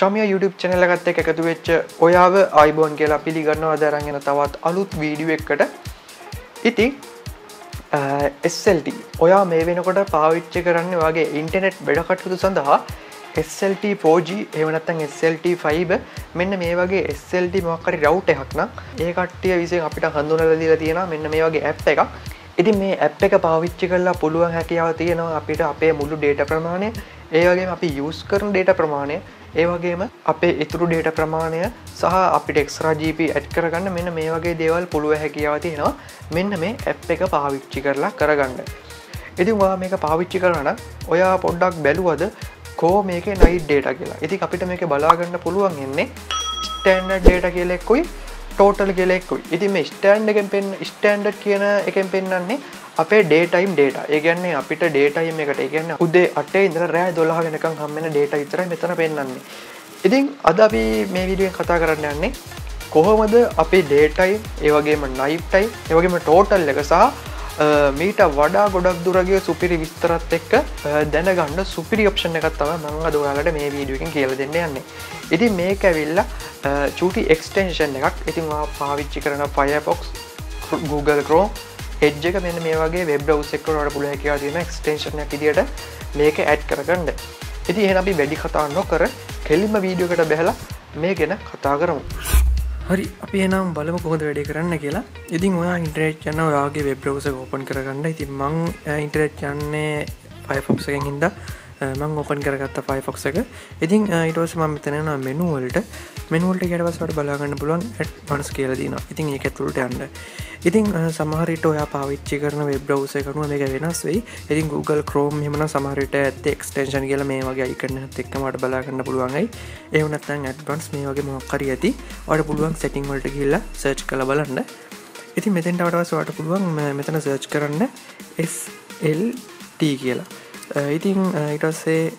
චමිය YouTube චැනල ගත්ත එක එකතු වෙච්ච ඔයාව අයිබෝන් කියලා පිළිගන්නවා. දරගෙන තවත් අලුත් වීඩියෝ එකට. ඉතින් SLT ඔයා මේ වෙනකොට පාවිච්ච කරන්න වගේ ඉන්ටනෙට් වැඩකටයුතු සඳහා SLT 4G එවනත්තන් SLT 5 මෙන්න මේ වගේ SLT මොක්කරි රව් එකක්න ඒ කට්ටිය විසින් අපිට හඳුනල දීලා තියෙන මෙන්න මේ වගේ ඇප් එකක්. ඉතින් මේ ඇප් එක පාවිච්චි කරලා පුළුවන් හැකියාව තියෙනවා අපිට අපේ මුළු ඩේට ප්‍රමාණය. ඒවගේ අපි යස් කරන ඩේට ප්‍රමාණය. ඒවගේම අපේ ඉතුරු ඩේට ප්‍රමාණය සහ අපිට එක්ස්රා ජීප ඇඩ් කරගන්න මෙන්න මේ වගේ දේවල් පුළුව හැකියාව තියෙනවා. මෙන්න මේ ඇප් එක පාවිච්චි කරලා කරගන්න. ඉතින් වා මේක පාවිච්චි කරන ඔයා පොඩ්ඩක් බැලුවද කෝ මේක නයි ඩේට කියලා. ඉති අපිට මේක බලාගන්න පුළුවන් එන්නේ ස්ටෑන්ඩ ඩේට කියලෙක්කුයි ටෝටල් කෙලෙක්කුයි ඉති මේ ස්ටෑන්ඩ එකෙන් පෙන් ස්ටෑන්ඩ් කියන එකෙන් පෙන්න්නන්නේ අපේ ඩේටයිම් ඩේට ඒගන්නේ අපිට ඩේටයිම් එකට. ඒගන්න උදේ අටේ ඉදර රෑ දොලා වෙනකම් හම්මෙන ඩේට ඉතර මෙතන පෙන්න්නන්නේ ඉතින් අද අපි මේ විඩියෙන් කතා කරන්න යන්නේ කොහොමද අපේ ඩේටයි ඒවගේම නයිට්ටයි ඒවගේම ටෝටල් එක සහ මීට වඩා ගොඩක් දුරගේ සුපිරි විස්තරත් එක්ක දැනගන්න සුපිරි ඔප්ෂණ එකත්තව මංග දොයාලට මේ වීඩියකින් කියල දෙන්න යන්නේ. ඉති මේක ඇවිල්ලා චූටි එක්ස්ටේෂන් එකක්. ඉතින්වා පාවිච්චි කරන ෆයපොක්ස් Google Chrome එජ්ජ එක මෙන්න මේ වගේ වෙබ් වසෙක්කට පුල හැකවා දීම එක්ස්ටේෂනයක් ඉදිට මේක ඇඩ් කරගන්න. ඉති එහ අපි වැඩි කතා නොකර කෙලිම වීඩියෝකට බැහලා මේ ගැන කතා කරමු. හරි අපි එනම් බලම කොහොද වැඩි කරන්න කියලා. ඉතින් ඔයා ඉන්ටරේට් යන්න ඔයාගේ වෙබ් රවස ඕපන් කරගන්න. ඉතින් මං ඉන්ටරේට් යන්නේ ෆයිෆොක්සගෙන් හින්දා මං ඕපන් කරගත්ත ෆයිෆොක්ස එක. ඉතින් ඉටෝස ම මෙතනන මෙනුවල්ට මෙනුවල්ට ගැටවස්වට බලාගන්න පුළුවන් ඇට් මනස් කියල දින ඉතින් ඒක තුළට යන්න. ඉතින් සමහරිට ඔයා පාවිච්චි කරන වෙබ් බ්‍රවස කනුව මේක වෙනස් වෙයි. ඉතින් Google Chrome හෙමන සමහරිට ඇත එක්ස්ටේෂන් කියල මේ වගේ අයිකරන්න එක්කමට බලාගන්න පුළුවන්යි ඒවනත්තන් ඇඩ්වන්ස් මේ වගේ මොක්කරි ඇති අට පුළුවන් සෙටිං වලට කියල්ලා සර්ච් කළ බලන්න. ඉතින් මෙතෙන්ට අටවස්වාට පුළුවන් මෙතන සර්ච් කරන්න SLT කියලා. Uh, ඉතින් ඉටස්සේ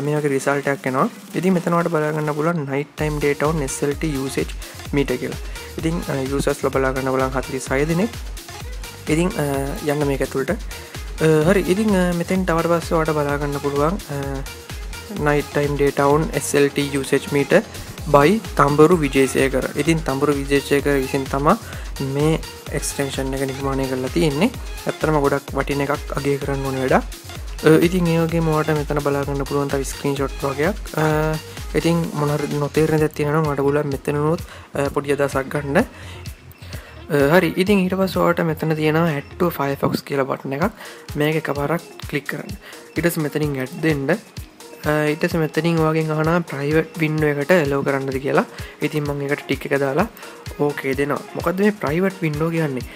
මේක රිසල්ටයක් එනවා. ඉති මෙතනවට බලාගන්න පුලන් නයිට ටයිම් ඩේටවන් SLT යසේජ් මීට කියලා. ඉතින් uh, යුසස් ල බලාගන්න බලන් හතරි සයදිනෙ ඉතින් uh, යන්න මේක ඇතුළට. හරි. ඉතින් මෙතෙන් තවට පස්සවට බලාගන්න පුළුවන් නයිටයිම් ඩේටවන් SLT යසේජ් මීට බයි තම්බරු විජේසය කර ඉතින් තම්බරු විජේෂය කර විසින් තමා මේ එක්ස්ටේෂන් එක නිර්මාණය කරලා තියෙන්නේ. ඇත්තරම ගොඩක් වටින එකක් අගේ කරන්න ඕන වැඩ ඉතින් ඒගේ මට මෙතන බලාගන්න පුළුවන්ත ස්ක්‍රීන් ෂොට් වගේයක් ඉතින් මොනර නොතේරන දැත්තියෙන මට ගුල මෙතනනොත් පොඩි අදසක් ගන්න. හරි. ඉතින් හිට පස්වාට මෙතන තියෙන හැට්ට ෆයිෆොක්ස් කියල බට්න එකක්. මේක එකපාරක් කලික් කරන්න. ඉටස් මෙතනින් ඇඩ් දෙන්න. ඉටස මෙතනින් වගේ හන ප්‍රයිවට් වින්ඩ එකට එලෝ කරන්නද කියලා. ඉතින් මං එකට ටික් එක දාලා ඕකේ දෙනවා. මොකද මේ ප්‍රයිවට් වින්ඩෝ කියන්නේ?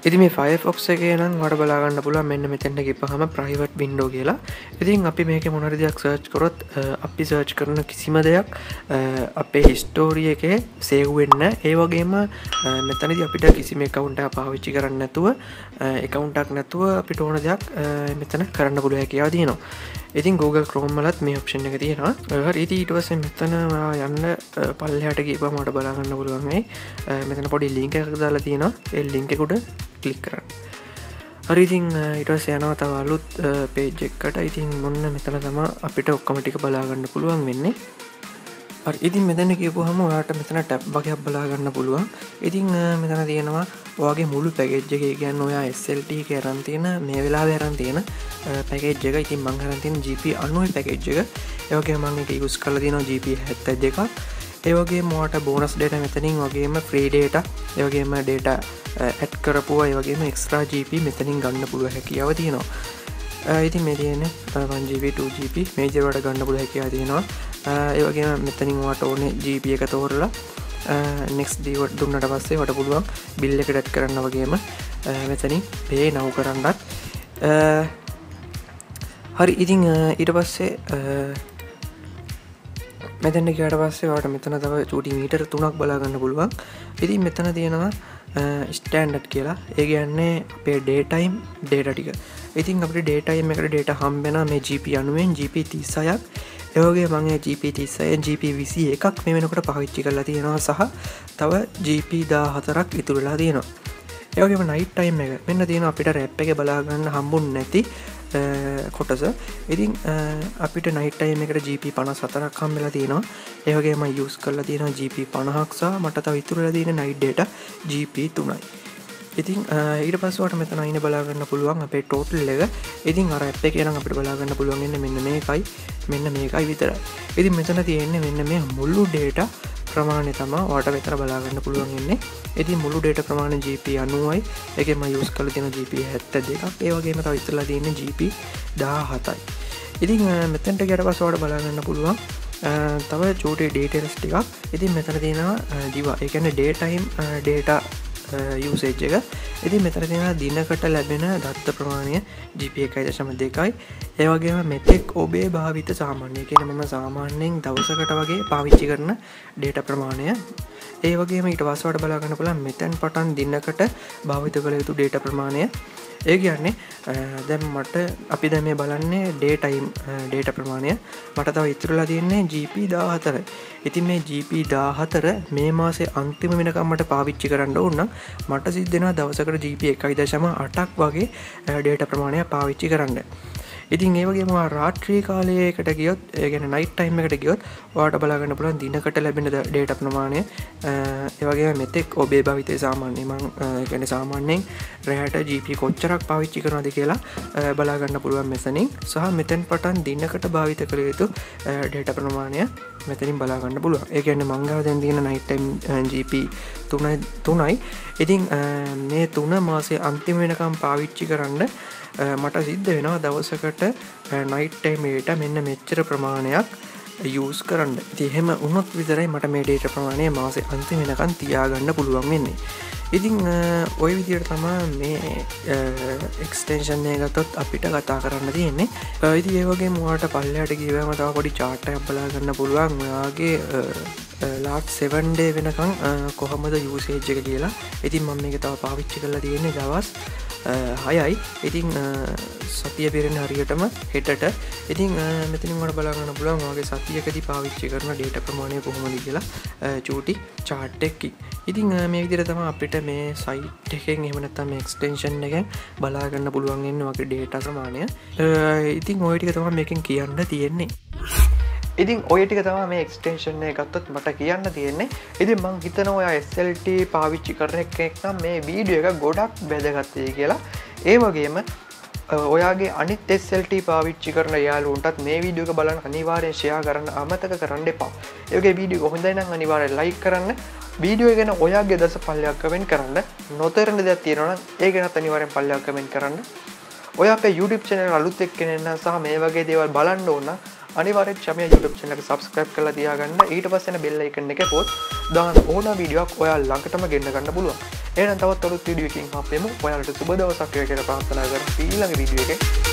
ඉති මේ ෆයිෆොක්ස එක නම් වට බලාගන්න පුළුව මෙන්න මෙතැන්න එපහම ප්‍රයිවට් වින්ඩෝ කියලා. ඉතින් අපි මේක මොනර දෙයක් සර්ච් කොරොත් අපි සර්ච් කරන කිසිම දෙයක් අපේ හිස්ටෝරිය එක සේව්වෙන්න ඒ වගේම මෙතනද අපිට කිසිම එකකවුන්ට පාවිච්චි කරන්න නැතුව එකකවුන්ටක් නැතුව අපිට ඕන දෙයක් මෙතන කරන්න පුළුව හැකයා දයනවා ඉතින් Google ක්‍රෝම්මලත් මේ ඔප්ෂන් එක තියෙනවා. ඉති ඊටවස මෙතන යන්න පල්ලහට ගේප මට බලාගන්න පුළුවන්ගේ මෙතන පොඩි ලිංක එකක් දාලා තියෙන එල් ලිංකකුට කලික් කරන්න හරිඉතින් ඉටස් යනවා තව අලුත් පේජෙක්කට ඉතින් මොන්න මෙතන තම අපිට ඔක්කමටික බලාගන්න පුළුවන් වෙන්නේ. ඉතින් මෙතැන කියපු හම යාට මෙතන ටැප් වගයක් බලාගන්න පුළුවන්. ඉතින් මෙතන තියෙනවා වගේ මුළු පැකෙජ්ජක ගැන්න ඔයා SLT කරන් තියෙන මේ වෙලා වැරන් තියෙන පැකේජ්ජක ඉතින් මංහරන්තින් GP අනුව පැකේජ්ජක ඒවගේ මං එක යුස් කල තින GP හැත්ත දෙකක් ඒවගේ මෝට බෝනස් ඩේට මෙතනින් වගේම ෆ්‍රීඩේට ඒවගේම ඩේට ඇට් කරපුවා ඒවගේම එක්ස්ට්‍රා GP මෙතනින් ගන්න පුළුව හැකියාව තියෙනවා. ඉති මෙතියන 1GB2GB මේජරවට ගන්න පුළ හැකයා තියෙනවා. ඒවගේ මෙතනින් වාට ඕන GP එක තෝරලා නෙක්ස් දීවට දුන්නට පස්සේ වට පුළුවන් බිල්ල එක ඩැට් කරන්න වගේම මෙතනින් පේ නව් කරන්නත්. හරි ඉතිං ඊට පස්සේ මෙතැන්න කියට පස්සේ වාට මෙතන තව චූටි මීටර් තුනක් බලාගන්න පුළුවන්. ඉති මෙතන තියෙනවා ස්ටෑන්ඩට් කියලා. ඒ ගන්නේ අපේ ඩේටයිම් ඩේට ටික. ඉතින් අපට ඩේටයිම් එකට ඩේට හම්බෙන මේ GP අනුවෙන් GP තිස්සයක්. ඒවගේ මගේ GP තිස්සය GP විසි එකක් මේ වෙනකට පහිච්චි කරලා තියෙනවා සහ තව GP දා හතරක් ඉතුරලා තියෙනවා. ඒවගේම නයිට් ටයිම් එක. මෙන්න තියෙන අපිට රැප් එක බලාගන්න හම්බුන් නැති කොටස. ඉතින් අපිට නයිටයිම එකට GP පන සතරක් කම්වෙලා තියෙනවා. ඒවගේම යුස් කරලා තියෙන GP පණහක්සා මට තව ඉතුරල තියෙන නයිඩ්ඩට GP තුනයි. ඉතින් ඊට පස්සවට මෙතන අයින බලාගන්න පුළුවන් අපේ ටෝටල් එක. ඉතින් අර ඇප කියන අපට බලාගන්න පුළුවන්ගන්න මෙන්න මේකයි. මෙන්න මේකයි විතර ඉතින් මෙතන තියෙන්නේ මෙන්න මේ මුල්ලු ඩේට ප්‍රමාණය තම වාට වෙතර බලාගන්න පුළුවන්ගන්නේ ඉති මුළු ඩේට ප්‍රමාණ GP අනුවයි. එකම යුස් කල තින GP හැත්ත දෙකක් ඒවගේම තව ඉස්සලා තියෙන GP දා හතයි ඉතින් මෙතැන්ට ගැට පසවාට බලාගන්න පුළුවන් තව චෝටේ ඩේටල්ස් ටිකක්. ඉතින් මෙතර තියෙනවා දිවා එකන ඩේටයිම් ඩේට යුසේජ් එක. ඉති මෙතර තියෙන දිනකට ලැබෙන දත්ත ප්‍රමාණය GP එකයි දශම දෙකයි. ඒවගේම මෙතෙක් ඔබේ භාවිත සාමාන්‍ය. කියෙන මෙම සාමාන්‍යයෙන් දවසකට වගේ පාවිච්චි කරන ඩේට ප්‍රමාණය. ඒ වගේම ඊට වස්වට බලාගන්න පුළ මෙතැන් පටන් දින්නකට භාවිත කළ යුතු ඩේට ප්‍රමාණය. ඒ කියන්නේ දැම් මට අපි දැ මේ බලන්නේ ඩේටයිම් ඩේට ප්‍රමාණය. මට තව ඉතුරලා තියන්නේ GP දාහතර ඉතින් මේ GP දාහතර මේ මාසේ අන්තිම වෙනකම්මට පාවිච්චි කරන්න ඔන්න මට සිද්ධෙන දවසකට GP එකයි දශම අටක් වගේ ඩේට ප්‍රමාණය පාවිච්චි කරන්න. ඉතින් ඒවගේම රාත්‍රී කාලයකට ගියොත් ඒගෙන නයිට් ටයිම් එකට ගියොත් වාට බලාගන්න පුළන් දිනකට ලැබෙන ඩේට ප්‍රමාණය. ඒවගේ මෙතෙක් ඔබේ භවිතය සාමාන්‍ය මං ගැන සාමාන්‍යයෙන් රෑට ජීපි කොච්චරක් පවිච්චි කරනද කියලා බලාගන්න පුළුවන් මෙසනින් සහ මෙතැන් පටන් දින්නකට භාවිත කළ යුතු ඩේට ප්‍රමාණය මෙතනින් බලාගන්න පුළුව ඒගැන්න මංගාව දැන් තියෙන නයිටම් ජීප තුනයි තුනයි. ඉතින් මේ තුන මාසේ අන්තිම වෙනකම් පාවිච්චි කරන්න මට සිද්ධ වෙනවා දවසකට නයිට්ටයිමේට මෙන්න මෙච්චර ප්‍රමාණයක් යස් කරන්න. තිහෙම උනොත් විතරයි මට මේඩේට ප්‍රමාණය මාසේ අන්ති වෙනකන් තියාගන්න පුළුවන් වෙන්නේ. ඉතිං ඔය විදියට තමා මේ එක්ස්ටේෂන්ය ගතොත් අපිට කතා කරන්න තියෙන්නේ. ඉති ඒවගේ මවාට පල්ලයට කියවම තව පොඩි චාට්ටය බලාගන්න පුළුවන්. ඔයාගේ ලාට් සෙවන්ඩේ වෙනකං කොහමද යුසේජ්ජක කියලා. ඉතින් මම එක තව පාවිච්චි කරලා තියෙන්නේ දවස් uh, හයයි. ඉතිං uh, සතිය පෙරෙන හරියටම හෙටට. ඉතිං uh, මෙතිනින් මට බලාගන්න පුලන් වගේ සතියකති පාවිච්චි කරන ඩේට ප්‍රමාණය කොහොමද කියලා. චූටි චාට්ටෙක්කි ඉතිං මේ විදිර තම අපිට මේ සයිට් එකෙන් එමනත්තම එක්ස්ටේෂන් එක බලාගන්න පුළුවන්ගන්න වගේ ඩේට සමානය ඉතිං ඔයටික තම මේකින් කියන්න තියෙන්නේ. ඉතින් ඔයටික තම මේ එක්ස්ටේෂන්ය ගත්තත් මට කියන්න තියෙන්නේ. ඉති මං හිතන ඔය SLT පාවිච්චි කරන එකෙක් නම් මේ වීඩිය එක ගොඩක් බැදගත්තය කියලා. ඒ වගේම ඔයාගේ අනිත් එස්සල්ට පාවිච්චි කරන යාලුන්ටත් මේ වීඩියක බලන් අනිවාරයෙන් ෂයා කරන්න අමතක කරන්න එපා. ඒගේ වීඩිය හොඳයින අනිවාර ලයි කරන්න. වීඩියෝ ගෙන ඔයාගේ දස පල්ලයක්කමෙන් කරන්න. නොතරන දෙයක් තියෙනවන ඒ ගැනත් අනිවාරෙන් පල්ලයක්කමෙන් කරන්න. ඔය අප YouTube චනල අලුත් එක් කෙනෙන්න සහ මේ වගේ දේවල් බලන්න ඕන්න අනිවාරෙන් චමය YouTube චනක සබස්ක්‍රයිබ් කලා තියාගන්න. ඊට පස්සෙන බෙල්ල එකන්න එක පොත් දාන ඕන වීඩියක් ඔයා ලඟටම ගෙන්න්න ගන්න පුළුවන්. එන තවත් අලුත් විඩියකින් අපේම ඔයාලට සුබදවසක්ය කර පාසනා කර ඊළඟ විඩිය එක